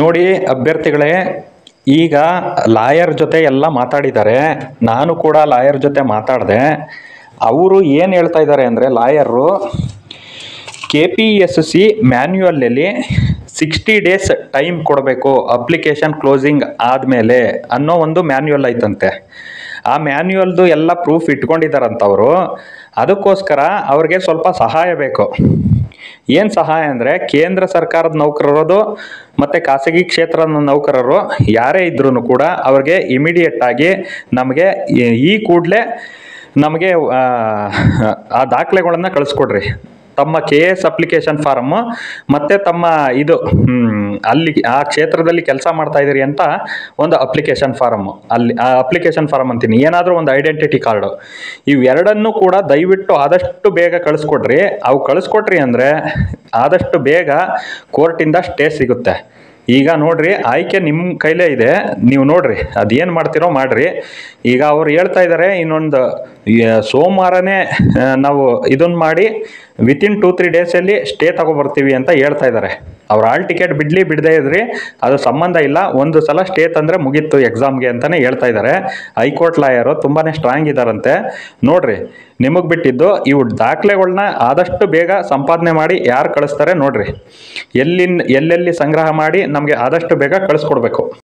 ನೋಡಿ ಅಭ್ಯರ್ಥಿಗಳೇ, ಈಗ ಲಾಯರ್ ಜೊತೆ ಎಲ್ಲ ಮಾತಾಡಿದ್ದಾರೆ. ನಾನು ಕೂಡ ಲಾಯರ್ ಜೊತೆ ಮಾತಾಡಿದೆ. ಅವರು ಏನು ಹೇಳ್ತಾ ಇದ್ದಾರೆ ಅಂದರೆ, lawyer K P S C ಮ್ಯಾನ್ಯುವಲಲ್ಲಿ sixty days time ಕೊಡಬೇಕು ಅಪ್ಲಿಕೇಶನ್ ಕ್ಲೋಸಿಂಗ್ ಆದಮೇಲೆ ಅನ್ನೋ ಒಂದು ಮ್ಯಾನ್ಯುವಲ್ ಐತಂತೆ. ಆ ಮ್ಯಾನ್ಯುವಲ್ದು ಎಲ್ಲ ಪ್ರೂಫ್ ಇಟ್ಕೊಂಡಿದ್ದಾರಂತವರು. ಅದಕ್ಕೋಸ್ಕರ ಅವ್ರಿಗೆ ಸ್ವಲ್ಪ ಸಹಾಯ ಬೇಕು. ಏನು ಸಹಾಯ ಅಂದರೆ ಕೇಂದ್ರ ಸರ್ಕಾರದ ನೌಕರರದು ಮತ್ತು ಖಾಸಗಿ ಕ್ಷೇತ್ರದ ನೌಕರರು ಯಾರೇ ಇದ್ರೂ ಕೂಡ ಅವ್ರಿಗೆ ಇಮಿಡಿಯೇಟಾಗಿ ನಮಗೆ ಈ- ಕೂಡಲೇ ನಮಗೆ ಆ ದಾಖಲೆಗಳನ್ನು ಕಳಿಸ್ಕೊಡ್ರಿ. ತಮ್ಮ ಕೆ ಎಸ್ ಅಪ್ಲಿಕೇಶನ್ ಫಾರಮ್ಮು ಮತ್ತು ತಮ್ಮ ಇದು ಅಲ್ಲಿ, ಆ ಕ್ಷೇತ್ರದಲ್ಲಿ ಕೆಲಸ ಮಾಡ್ತಾ ಇದ್ದೀರಿ ಅಂತ ಒಂದು ಅಪ್ಲಿಕೇಶನ್ ಫಾರಮ್ಮು ಅಲ್ಲಿ, ಆ ಅಪ್ಲಿಕೇಶನ್ ಫಾರಮ್ ಅಂತೀನಿ. ಏನಾದರೂ ಒಂದು ಐಡೆಂಟಿಟಿ ಕಾರ್ಡು ಇವೆರಡನ್ನೂ ಕೂಡ ದಯವಿಟ್ಟು ಆದಷ್ಟು ಬೇಗ ಕಳಿಸ್ಕೊಡ್ರಿ. ಅವು ಕಳಿಸ್ಕೊಟ್ರಿ ಅಂದರೆ ಆದಷ್ಟು ಬೇಗ ಕೋರ್ಟಿಂದ ಸ್ಟೇ ಸಿಗುತ್ತೆ. ಈಗ ನೋಡ್ರಿ, ಆಯ್ಕೆ ನಿಮ್ಮ ಕೈಲೇ ಇದೆ. ನೀವು ನೋಡ್ರಿ, ಅದೇನು ಮಾಡ್ತೀರೋ ಮಾಡ್ರಿ. ಈಗ ಅವ್ರು ಹೇಳ್ತಾ ಇದ್ದಾರೆ ಇನ್ನೊಂದು ಸೋಮವಾರನೇ ನಾವು ಇದನ್ನು ಮಾಡಿ ವಿತಿನ್ ಟೂ ತ್ರೀ ಡೇಸಲ್ಲಿ ಸ್ಟೇ ತಗೊಬರ್ತೀವಿ ಅಂತ ಹೇಳ್ತಾ ಇದ್ದಾರೆ ಅವ್ರು ಆಲ್ ಟಿಕೆಟ್ ಬಿಡ್ಲಿ ಬಿಡದೇ ಇದ್ರಿ, ಅದು ಸಂಬಂಧ ಇಲ್ಲ. ಒಂದು ಸಲ ಸ್ಟೇ ತಂದರೆ ಮುಗೀತು ಎಕ್ಸಾಮ್ಗೆ ಅಂತಲೇ ಹೇಳ್ತಾ ಇದ್ದಾರೆ ಹೈಕೋರ್ಟ್ ಲಾಯರು ತುಂಬಾ ಸ್ಟ್ರಾಂಗ್ ಇದ್ದಾರಂತೆ ನೋಡ್ರಿ, ನಿಮಗೆ ಬಿಟ್ಟಿದ್ದು ಇವು ದಾಖಲೆಗಳನ್ನ ಆದಷ್ಟು ಬೇಗ ಸಂಪಾದನೆ ಮಾಡಿ ಯಾರು ಕಳಿಸ್ತಾರೆ ನೋಡ್ರಿ. ಎಲ್ಲಿನ, ಎಲ್ಲೆಲ್ಲಿ ಸಂಗ್ರಹ ಮಾಡಿ ನಮಗೆ ಆದಷ್ಟು ಬೇಗ ಕಳಿಸ್ಕೊಡ್ಬೇಕು.